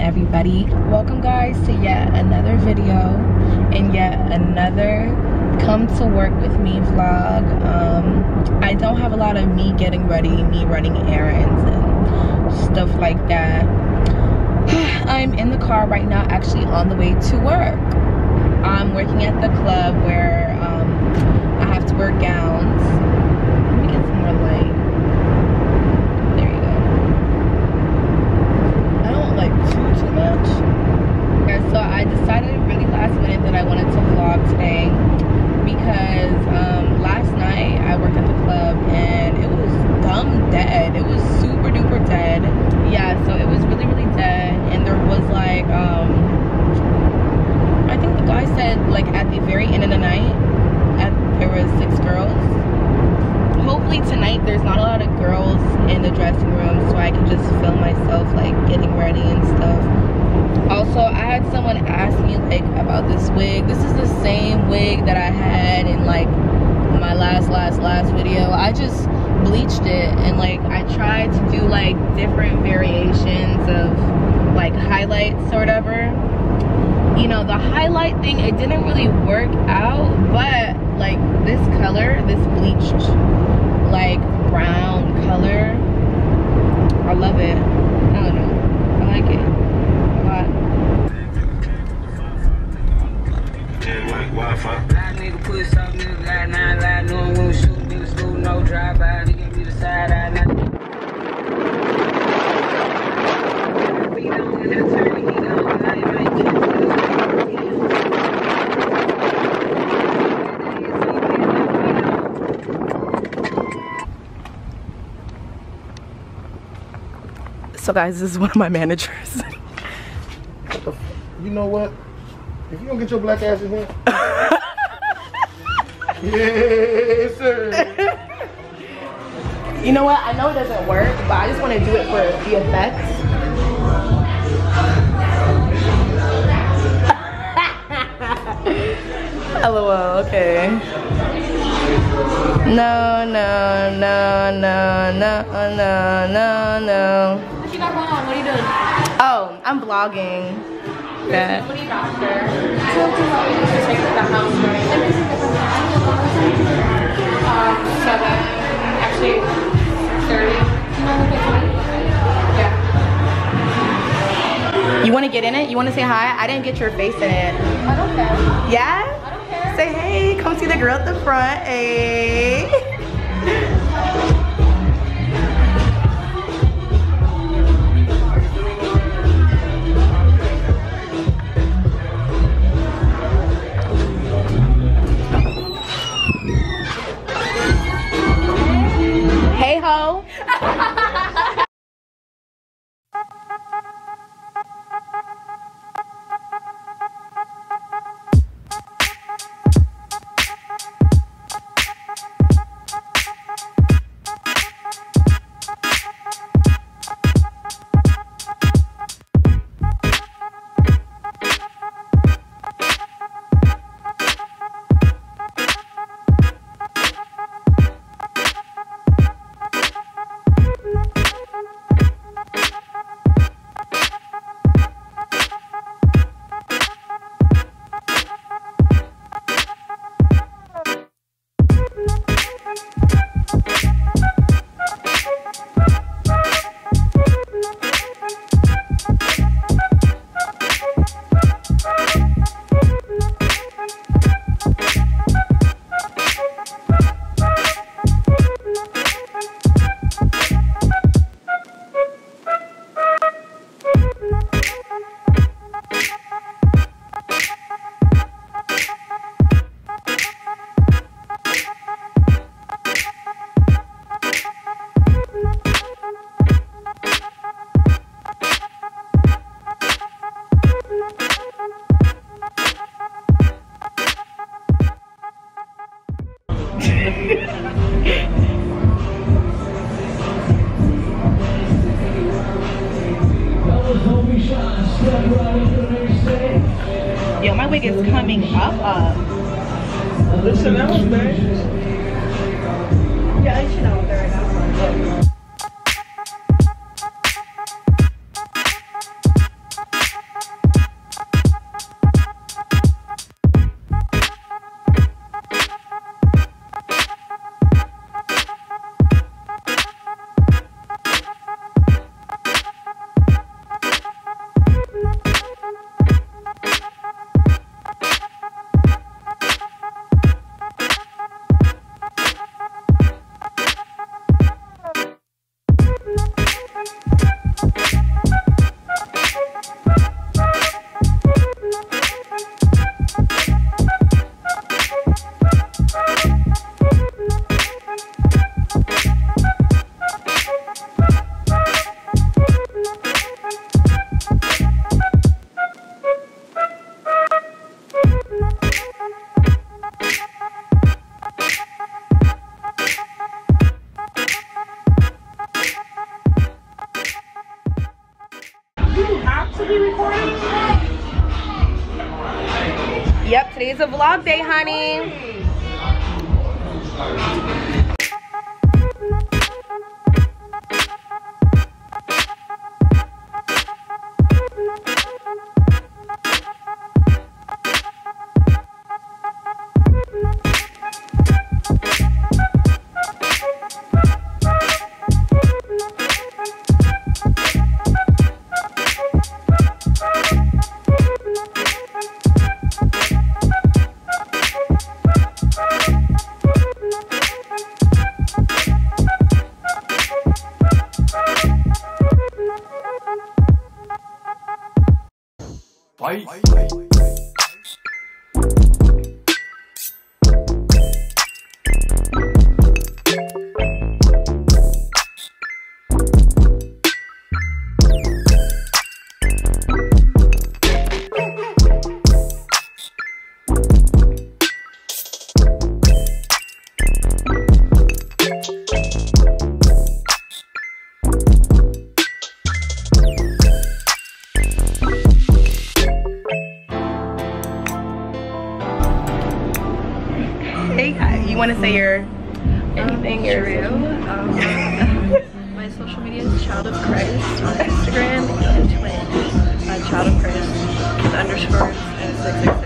everybody. Welcome guys to yet another video and yet another come to work with me vlog. Um, i don't have a lot of me getting ready me running errands and stuff like that. I'm in the car right now actually on the way to work. I'm working at the club where um, i have to wear gowns let me get some more light there you go i don't like too too much and so i decided really last minute that i wanted to vlog today because um, last night I worked at the club and it was dumb dead. It was super duper dead. Yeah, so it was really really dead and there was like um, I think the guy said like at the very end of the night at, there was six girls. Hopefully tonight there's not a lot of girls in the dressing room so I can just film myself like getting ready and stuff. Also i had someone ask me like about this wig. This is the same wig that i had in like my last last last video. I just bleached it and like i tried to do like different variations of like highlights or whatever. You know the highlight thing it didn't really work out but like this color this bleached like brown color i love it So guys, this is one of my managers. You know what? If you don't get your black ass in here. yes, sir. you know what? I know it doesn't work, but I just want to do it for the effects. LOL, okay. No, no, no, no, no, no, no, no. What you got going on? What are you doing? Oh, I'm vlogging. That. What are you after? To take the house right. Um, seven. Actually, thirty. You want to Yeah. You want to get in it? You want to say hi? I didn't get your face in it. I don't care. Yeah? I don't care. Say hey, come see the girl at the front. Hey. Hey up. Uh, Listen, that was. Yep, today's a vlog day, honey. With underscores and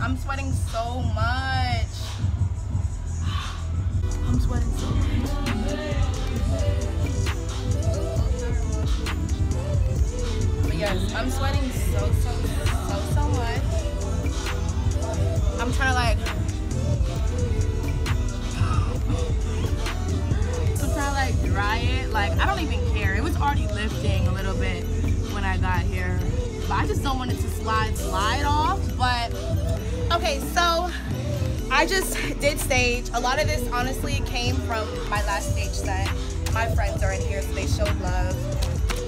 I'm sweating so much. I'm sweating so much. Yes, I'm sweating so, so, so, so much. I'm trying to like. I'm trying to like dry it. Like, I don't even care. It was already lifting a little bit when I got here. But I just don't want it to slide, slide off. Okay, so I just did stage. A lot of this honestly came from my last stage set. My friends are in here, so they showed love.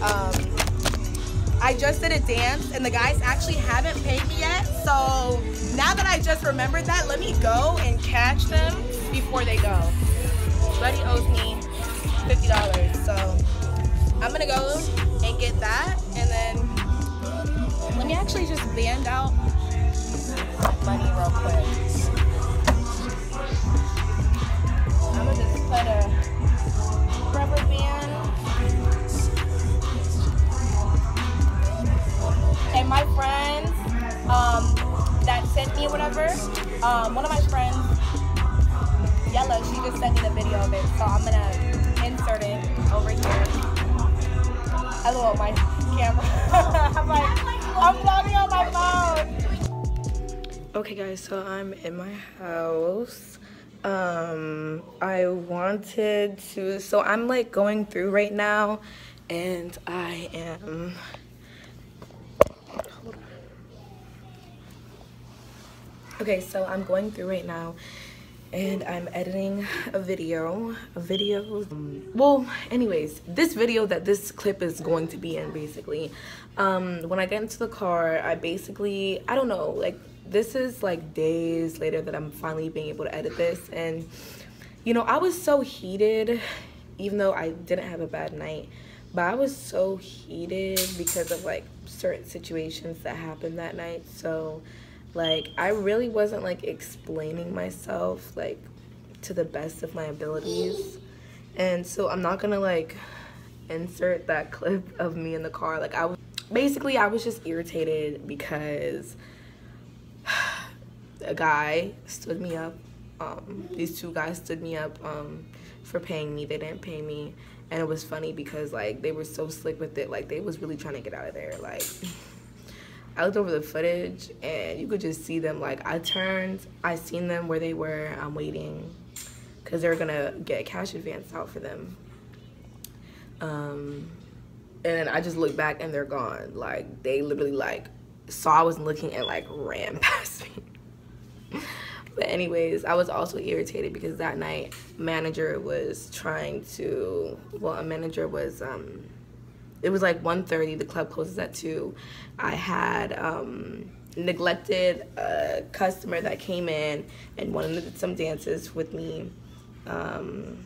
Um, I just did a dance and the guys actually haven't paid me yet. So now that I just remembered that, let me go and catch them before they go. Buddy owes me $50. So I'm gonna go and get that and then let me actually just band out money real quick. I'm gonna just put a rubber band and my friends um, that sent me whatever, um, one of my friends, Yella, she just sent me the video of it, so I'm gonna insert it over here. Hello, my camera. I'm like, I'm vlogging on my phone. Okay guys, so I'm in my house. Um, I wanted to, so I'm like going through right now and I am, okay, so I'm going through right now and I'm editing a video, a video, well, anyways, this video that this clip is going to be in basically, um, when I get into the car, I basically, I don't know, like, this is like days later that I'm finally being able to edit this, and, you know, I was so heated, even though I didn't have a bad night, but I was so heated because of, like, certain situations that happened that night, so, like i really wasn't like explaining myself like to the best of my abilities. And so i'm not gonna like insert that clip of me in the car. Like i was basically i was just irritated because a guy stood me up um, these two guys stood me up um, for paying me. They didn't pay me. And it was funny because like they were so slick with it. Like they was really trying to get out of there. Like I looked over the footage and you could just see them like I turned, I seen them where they were, I'm waiting because they're gonna get cash advance out for them. Um, and I just look back and they're gone. Like they literally like saw I was looking and like ran past me. but anyways, I was also irritated because that night manager was trying to, well, a manager was um, it was like 1.30 the club closes at 2 i had um, neglected a customer that came in and wanted some dances with me um,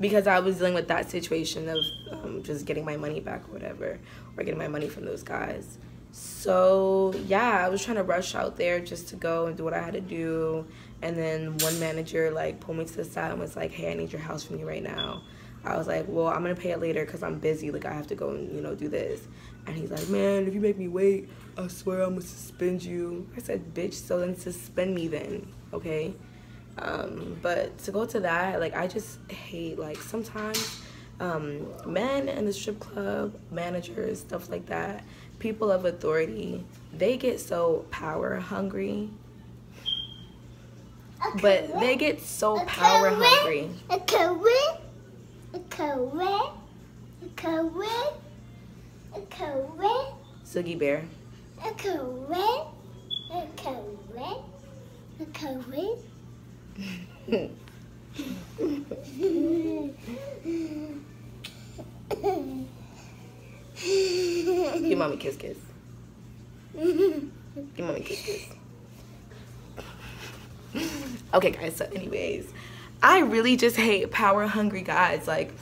because i was dealing with that situation of um, just getting my money back or whatever or getting my money from those guys. So yeah i was trying to rush out there just to go and do what i had to do. And then one manager like pulled me to the side and was like hey i need your house from you right now I was like, well, I'm gonna pay it later because I'm busy. Like I have to go and you know do this. And he's like, man, if you make me wait, I swear I'm gonna suspend you. I said, bitch, so then suspend me then, okay? Um, but to go to that, like I just hate like sometimes um, men in the strip club, managers, stuff like that, people of authority, they get so power hungry. But they get so power hungry. A carrot. A carrot. A carrot. Soogie Bear. A carrot. A carrot. A carrot. Give mommy kiss kiss. Give mommy kiss kiss. okay guys, so anyways. I really just hate power hungry guys. Like,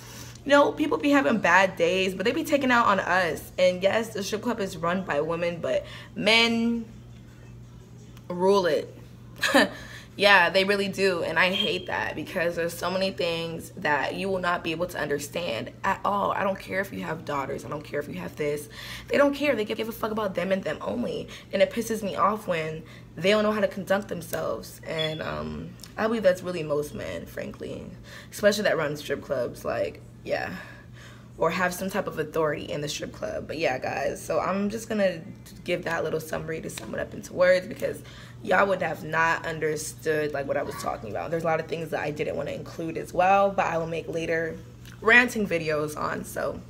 you know, people be having bad days, but they be taking out on us. And yes, the strip club is run by women, but men rule it. yeah, they really do. And I hate that because there's so many things that you will not be able to understand at all. I don't care if you have daughters. I don't care if you have this. They don't care. They give a fuck about them and them only. And it pisses me off when they don't know how to conduct themselves. And um, I believe that's really most men, frankly. Especially that run strip clubs. Like, yeah or have some type of authority in the strip club. But yeah, guys, so I'm just gonna give that little summary to sum it up into words because y'all would have not understood like what I was talking about. There's a lot of things that I didn't want to include as well, but I will make later ranting videos on. So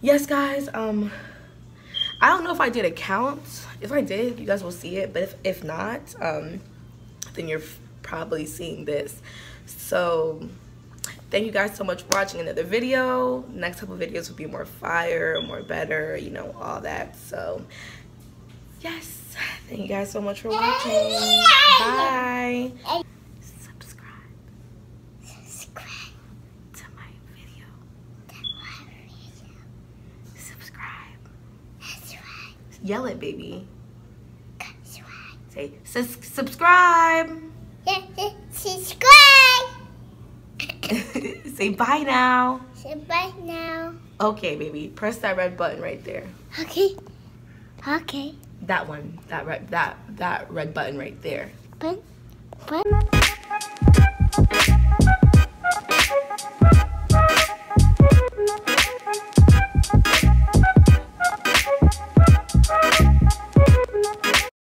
yes, guys, um, I don't know if I did a count. If I did, you guys will see it. But if, if not, um, then you're probably seeing this. So thank you guys so much for watching another video. Next couple videos will be more fire more better you know all that. So yes. Thank you guys so much for watching. Bye. Subscribe. Subscribe to my video. Subscribe. That's right. Yell it baby. That's right. Say subscribe. Subscribe Say bye now. Say bye now. Okay, baby. Press that red button right there. Okay. Okay. That one. That red that that red button right there. Button. Button.